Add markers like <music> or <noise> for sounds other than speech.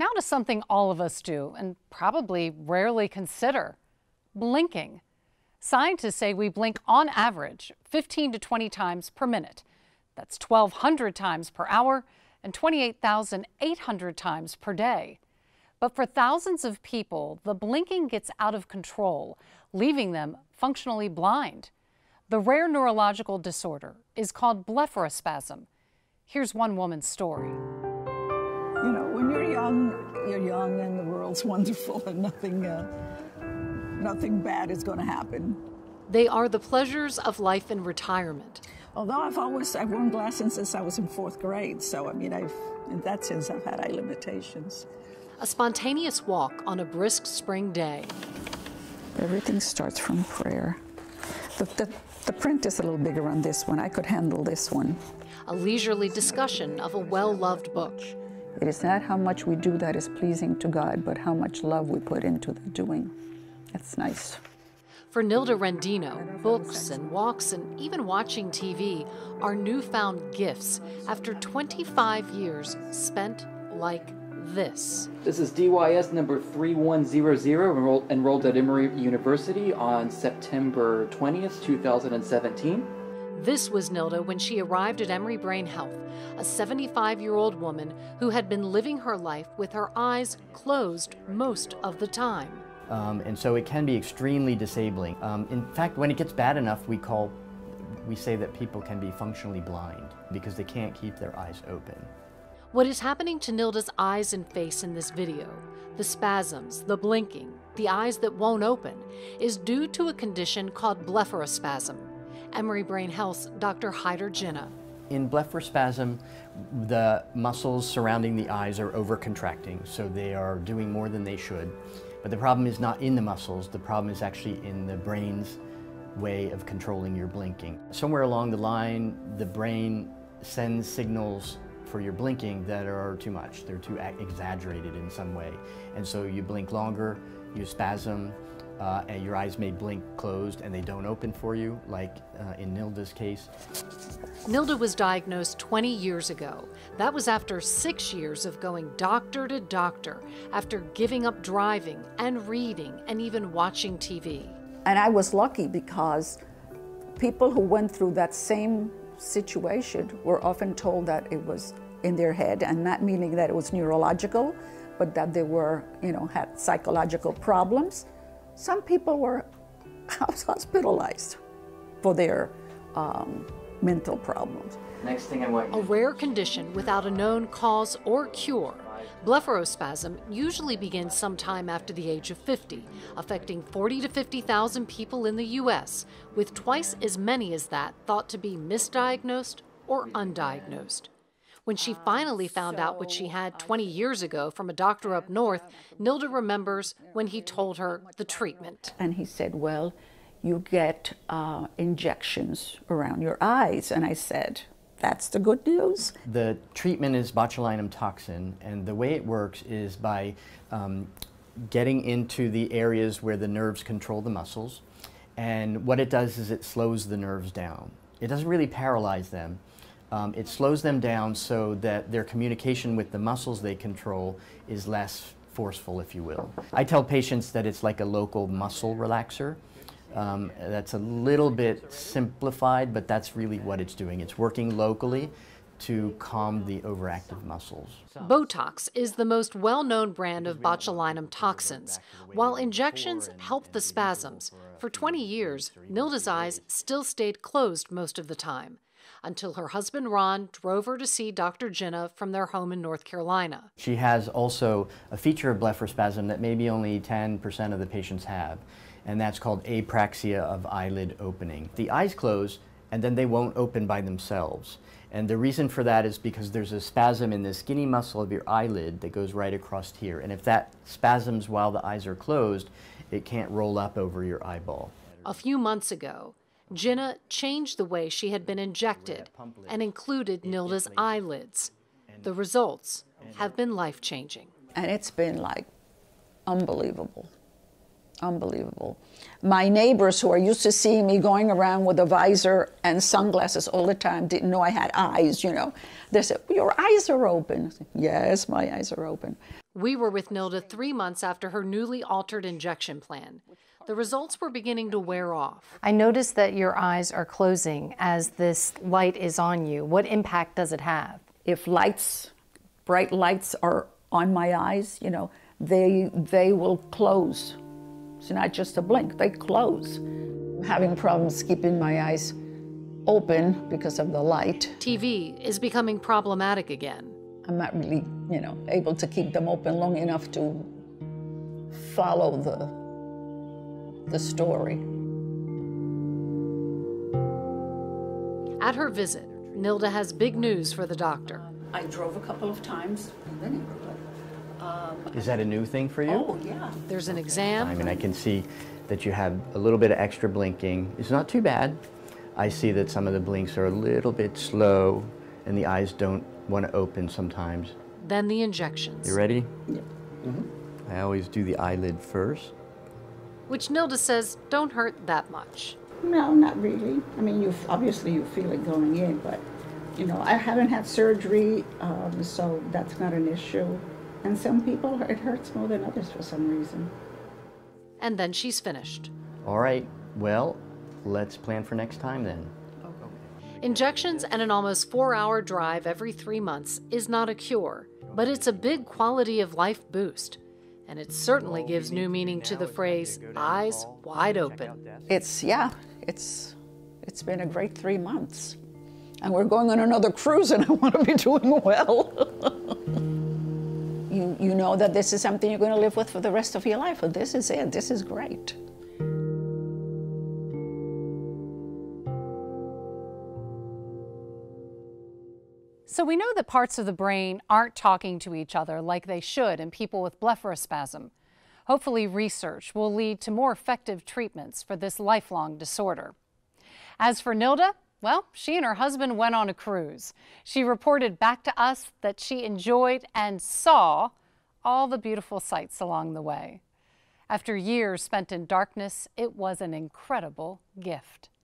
Now to something all of us do and probably rarely consider blinking. Scientists say we blink on average 15 to 20 times per minute. That's 1,200 times per hour and 28,800 times per day. But for thousands of people, the blinking gets out of control, leaving them functionally blind. The rare neurological disorder is called blepharospasm. Here's one woman's story. You know, when you're young, you're young and the world's <laughs> wonderful and nothing, uh, nothing bad is going to happen. They are the pleasures of life in retirement. Although I've always I've worn glasses since I was in fourth grade, so I mean, I've in that sense I've had eye limitations. A spontaneous walk on a brisk spring day. Everything starts from prayer. The, the, the print is a little bigger on this one. I could handle this one. A leisurely discussion of a well loved book. It is not how much we do that is pleasing to God, but how much love we put into the doing. That's nice. For Nilda Rendino, books and walks and even watching TV are newfound gifts after 25 years spent like this. This is DYS number 3100, enrolled, enrolled at Emory University on September 20th, 2017. This was Nilda when she arrived at Emory Brain Health, a 75 year old woman who had been living her life with her eyes closed most of the time. Um, and so it can be extremely disabling. Um, in fact, when it gets bad enough, we call, we say that people can be functionally blind because they can't keep their eyes open. What is happening to Nilda's eyes and face in this video, the spasms, the blinking, the eyes that won't open, is due to a condition called blepharospasm. Emory Brain Health's Dr. Hyder Jinnah. In blepharospasm, the muscles surrounding the eyes are overcontracting, so they are doing more than they should. But the problem is not in the muscles, the problem is actually in the brain's way of controlling your blinking. Somewhere along the line, the brain sends signals for your blinking that are too much. They're too exaggerated in some way. And so you blink longer, you spasm, uh, and your eyes may blink closed and they don't open for you, like uh, in Nilda's case. Nilda was diagnosed 20 years ago. That was after six years of going doctor to doctor, after giving up driving and reading and even watching TV. And I was lucky because people who went through that same situation were often told that it was in their head, and not meaning that it was neurological, but that they were, you know, had psychological problems. Some people were <laughs> hospitalized for their um, mental problems. Next thing I want A rare condition without a known cause or cure. Blepharospasm usually begins sometime after the age of 50, affecting 40 to 50,000 people in the U.S., with twice as many as that thought to be misdiagnosed or undiagnosed. When she finally found out what she had 20 years ago from a doctor up north, Nilda remembers when he told her the treatment. And he said, Well, you get uh, injections around your eyes. And I said, that's the good news. The treatment is botulinum toxin, and the way it works is by um, getting into the areas where the nerves control the muscles. And what it does is it slows the nerves down. It doesn't really paralyze them. Um, it slows them down so that their communication with the muscles they control is less forceful, if you will. I tell patients that it's like a local muscle relaxer. Um, that's a little bit simplified, but that's really what it's doing. It's working locally to calm the overactive muscles. Botox is the most well known brand of botulinum toxins. While injections help the spasms, for 20 years, Nilda's eyes still stayed closed most of the time until her husband Ron drove her to see Dr. Jinnah from their home in North Carolina. She has also a feature of blepharospasm that maybe only 10% of the patients have and that's called apraxia of eyelid opening. The eyes close and then they won't open by themselves. And the reason for that is because there's a spasm in the skinny muscle of your eyelid that goes right across here. And if that spasms while the eyes are closed, it can't roll up over your eyeball. A few months ago, Jinnah changed the way she had been injected and included Nilda's eyelids. The results have been life changing. And it's been like unbelievable. unbelievable. My neighbors who are used to seeing me going around with a visor and sunglasses all the time didn't know I had eyes, you know. They said, Your eyes are open. Said, yes, my eyes are open. We were with Nilda three months after her newly altered injection plan. The results were beginning to wear off. I noticed that your eyes are closing as this light is on you. What impact does it have? If lights, bright lights are on my eyes, you know, they, they will close. It's not just a blink, they close. I'm having problems keeping my eyes open because of the light. TV is becoming problematic again. I'm not really, you know, able to keep them open long enough to follow the, the story. At her visit, Nilda has big news for the doctor. I drove a couple of times in the neighborhood. Um, Is that a new thing for you? oh, yeah. There's an exam. I mean, I can see that you have a little bit of extra blinking. It's not too bad. I see that some of the blinks are a little bit slow and the eyes don't want to open sometimes. Then the injections. You ready? Yeah. I always do the eyelid first. Which Nilda says don't hurt that much. No, not really. I mean, you obviously you feel it going in, but you know, I haven't had surgery, um, so that's not an issue. And some people it hurts more than others for some reason. And then she's finished. All right, well, let's plan for next time then. Injections and an almost four hour drive every three months is not a cure, but it's a big quality of life boost. And it certainly gives new meaning to the phrase eyes wide open. It's, yeah, it's, it's been a great three months. And we're going on another cruise, and I want to be doing well. <laughs> you, you know that this is something you're going to live with for the rest of your life. But this is it. This is great. So we know that parts of the brain aren't talking to each other like they should in people with blepharospasm. Hopefully, research will lead to more effective treatments for this lifelong disorder. As for Nilda, well, she and her husband went on a cruise. She reported back to us that she enjoyed and saw all the beautiful sights along the way. After years spent in darkness, it was an incredible gift.